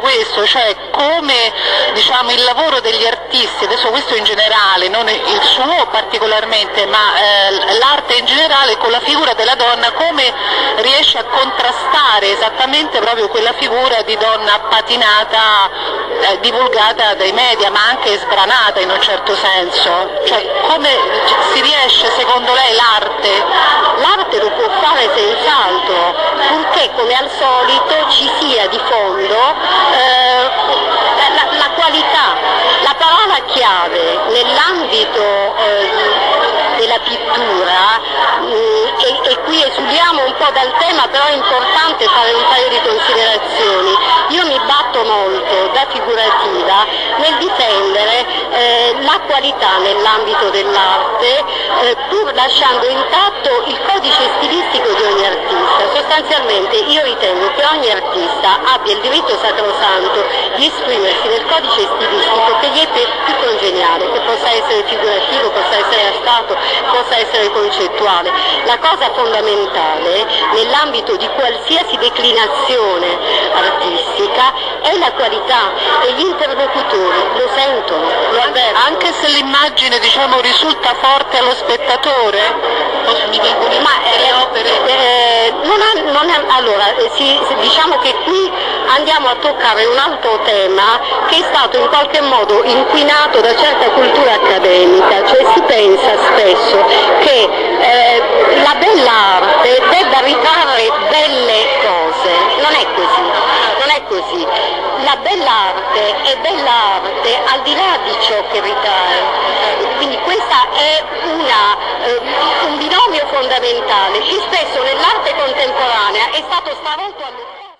questo, cioè come diciamo, il lavoro degli artisti, adesso questo in generale, non il suo particolarmente, ma eh, l'arte in generale con la figura della donna, come riesce a contrastare esattamente proprio quella figura di donna patinata, eh, divulgata dai media, ma anche sbranata in un certo senso. Cioè, come si riesce secondo lei l'arte? L'arte lo può fare senz'altro, purché come al solito ci sia di fondo eh, la, la, qualità, la parola chiave nell'ambito eh, della pittura, mm, e, e, qui esuliamo un po' dal tema, però è importante fare un paio di considerazioni. Io mi batto molto da figurativa nel difendere eh, la qualità nell'ambito dell'arte, eh, pur lasciando intatto il codice stilistico di ogni artista. Sostanzialmente io ritengo che ogni artista abbia il diritto sacrosanto di esprimersi nel codice stilistico che gli è più congeniale, che possa essere figurativo, possa essere astratto, possa essere concettuale. La cosa fondamentale nell'ambito di qualsiasi declinazione artistica è la qualità e gli interlocutori lo sentono, lo avvertono. Anche se l'immagine diciamo, risulta forte allo spettatore? Ma, eh, non ha, non ha, allora, eh, si, diciamo che qui andiamo a toccare un altro tema che è stato in qualche modo inquinato da certa cultura accademica, cioè si pensa spesso che eh, la bella arte debba ritrarre belle cose, non è così, non è così. La bella arte è bella arte al di là di ciò che ritrae, quindi questo è una, eh, un binomio fondamentale. Che spesso contemporanea È stato spaventoso.